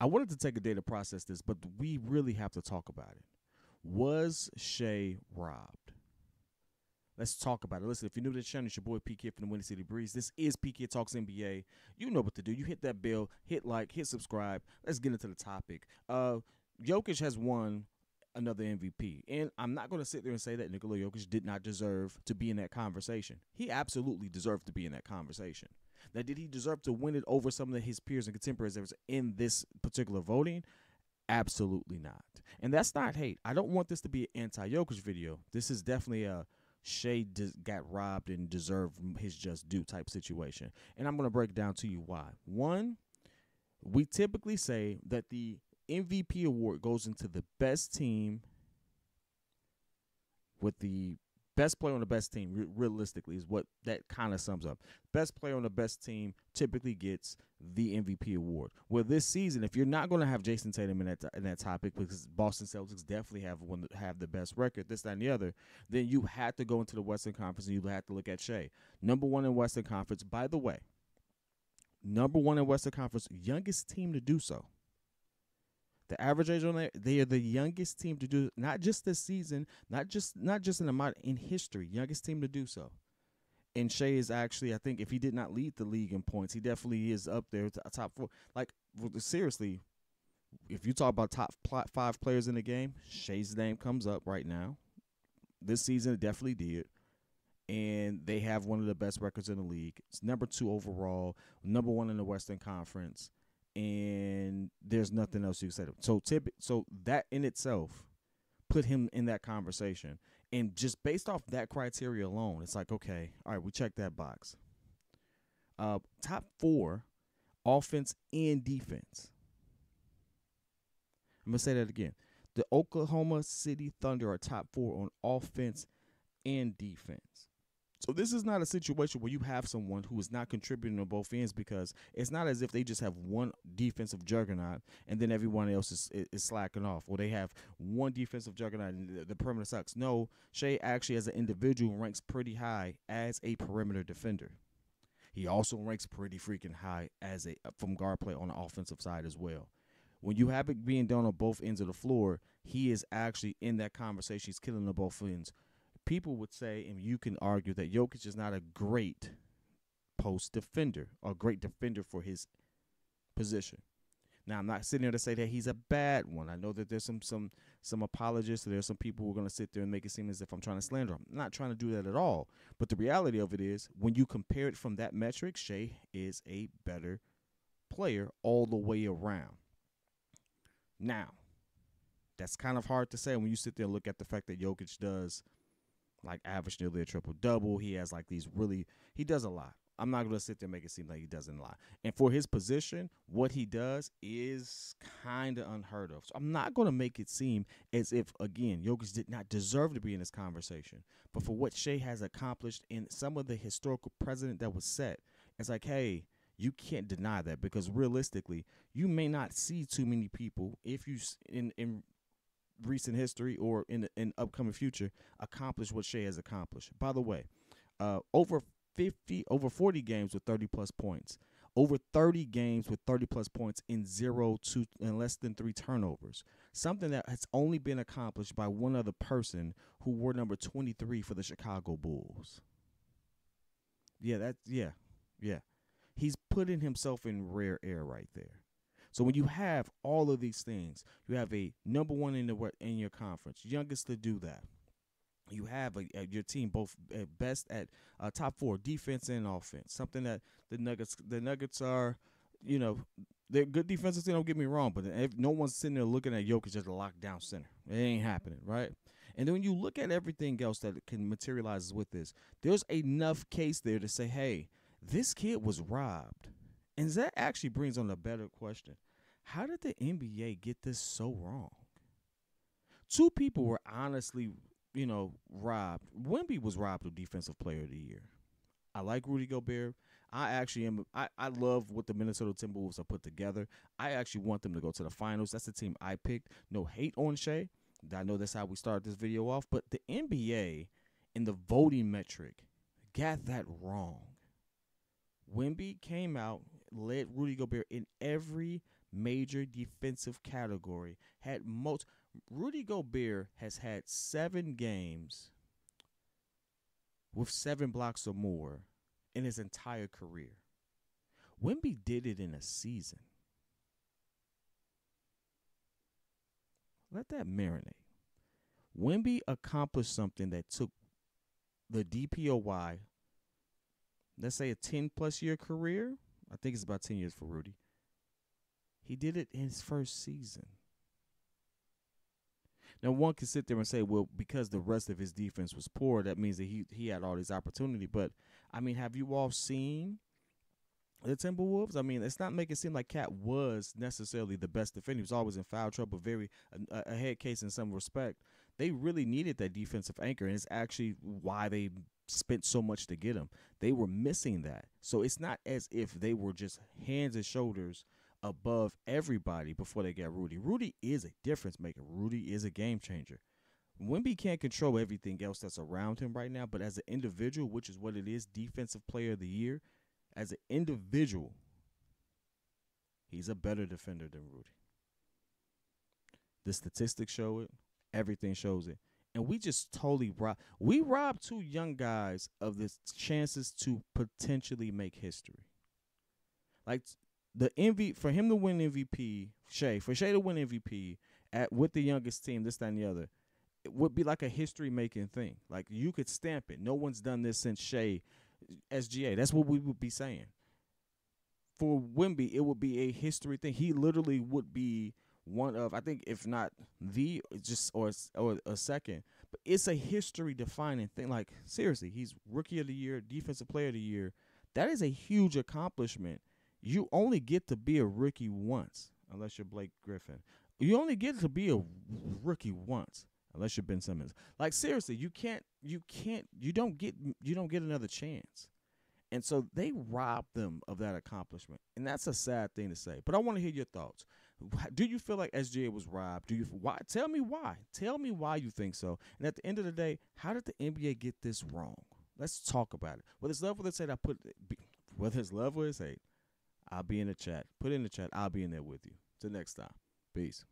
I wanted to take a day to process this, but we really have to talk about it. Was Shai robbed? Let's talk about it. Listen, if you're new to the channel, it's your boy PK from the Windy City Breeze. This is PK Talks NBA. You know what to do. You hit that bell, hit like, hit subscribe. Let's get into the topic. Uh, Jokic has won another MVP. And I'm not going to sit there and say that Nikola Jokic did not deserve to be in that conversation. He absolutely deserved to be in that conversation. Now, did he deserve to win it over some of his peers and contemporaries that was in this particular voting? Absolutely not. And that's not hate. I don't want this to be an anti Jokic video. This is definitely a Shai got robbed and deserved his just due type situation. And I'm going to break down to you why. One, we typically say that the MVP award goes into the best team with the best player on the best team. Re- realistically, is what that kind of sums up. Best player on the best team typically gets the MVP award. Well, this season, if you're not going to have Jayson Tatum in that in that topic, because Boston Celtics definitely have one have the best record, this that, and the other, then you had to go into the Western Conference and you had to look at Shai, number one in Western Conference. By the way, number one in Western Conference, youngest team to do so. The average age on there, they are the youngest team to do not just this season, not just not just in the mod in history, youngest team to do so. And Shai is actually, I think, if he did not lead the league in points, he definitely is up there, uh, top four. Like seriously, if you talk about top five players in the game, Shai's name comes up right now. This season, it definitely did and they have one of the best records in the league. It's number two overall, number one in the Western Conference and there's nothing else you can say. So tip, so that in itself put him in that conversation, and just based off that criteria alone, it's like okay, all right, we check that box. Uh, top four, offense and defense. I'm gonna say that again. The Oklahoma City Thunder are top four on offense and defense. So this is not a situation where you have someone who is not contributing on both ends because it's not as if they just have one defensive juggernaut and then everyone else is, is slacking off, or they have one defensive juggernaut and the, the perimeter sucks. No, Shai actually as an individual ranks pretty high as a perimeter defender. He also ranks pretty freaking high as a uh, from guard play on the offensive side as well. When you have it being done on both ends of the floor, he is actually in that conversation. He's killing the both ends people would say, and you can argue that Jokic is not a great post defender or great defender for his position. Now, I'm not sitting here to say that he's a bad one. I know that there's some some some apologists. There's some people who are going to sit there and make it seem as if I'm trying to slander him. I'm not trying to do that at all. But the reality of it is, when you compare it from that metric, Shai is a better player all the way around. Now, that's kind of hard to say when you sit there and look at the fact that Jokic does – like average nearly a triple double. He has like these really he does a lot. I'm not gonna sit there and make it seem like he doesn't lie. And for his position, what he does is kind of unheard of. So I'm not gonna make it seem as if again Jokic did not deserve to be in this conversation. But for what Shai has accomplished in some of the historical precedent that was set, it's like, hey, you can't deny that because realistically, you may not see too many people if you in in recent history or in in upcoming future accomplish what Shai has accomplished. By the way, uh, over 50 over 40 games with 30 plus points. Over 30 games with 30 plus points in zero to and less than three turnovers. Something that has only been accomplished by one other person who wore number 23 for the Chicago Bulls. Yeah, that's yeah. Yeah. He's putting himself in rare air right there. So when you have all of these things, you have a number one in the in your conference, youngest to do that. You have a, a, your team both at best at uh, top four defense and offense. Something that the Nuggets the Nuggets are, you know, they're good defensive team. Don't get me wrong, but if no one's sitting there looking at Jokic as just a lockdown center, it ain't happening, right? And then when you look at everything else that can materialize with this, there's enough case there to say, hey, this kid was robbed. And that actually brings on a better question. How did the NBA get this so wrong? Two people were honestly, you know, robbed. Wemby was robbed of Defensive Player of the Year. I like Rudy Gobert. I actually am. I, I love what the Minnesota Timberwolves have put together. I actually want them to go to the finals. That's the team I picked. No hate on Shai. I know that's how we started this video off. But the NBA in the voting metric got that wrong. Wemby came out led Rudy Gobert in every major defensive category. Had most Rudy Gobert has had seven games with seven blocks or more in his entire career. Wemby did it in a season. Let that marinate. Wemby accomplished something that took the DPOY, let's say a 10 plus year career. I think it's about 10 years for Rudy. He did it in his first season. Now one can sit there and say, well, because the rest of his defense was poor, that means that he he had all these opportunity. But I mean, have you all seen the Timberwolves? I mean, it's not making it seem like KAT was necessarily the best defender. He was always in foul trouble, very a, a head case in some respect. They really needed that defensive anchor, and it's actually why they spent so much to get him. They were missing that. So it's not as if they were just hands and shoulders above everybody before they got Rudy. Rudy is a difference maker. Rudy is a game changer. Wemby can't control everything else that's around him right now, but as an individual, which is what it is, defensive player of the year, as an individual, he's a better defender than Rudy. The statistics show it, everything shows it. And we just totally rob we robbed two young guys of the chances to potentially make history. Like the MV for him to win MVP, Shai, for Shai to win MVP at with the youngest team, this, that, and the other, it would be like a history making thing. Like you could stamp it. No one's done this since Shai SGA. That's what we would be saying. For Wemby, it would be a history thing. He literally would be one of, I think, if not the, just or or a second. But it's a history defining thing. Like seriously, he's rookie of the year, defensive player of the year. That is a huge accomplishment you only get to be a rookie once, unless you're Blake Griffin. You only get to be a rookie once, unless you're Ben Simmons. Like seriously, you can't, you can't, you don't get, you don't get another chance. And so they robbed them of that accomplishment, and that's a sad thing to say. But I want to hear your thoughts. Do you feel like SGA was robbed? Do you why? Tell me why. Tell me why you think so. And at the end of the day, how did the NBA get this wrong? Let's talk about it. Whether it's love, whether it's hate, I put whether it's love or it's hate. I'll be in the chat. Put in the chat. I'll be in there with you. Till next time. Peace.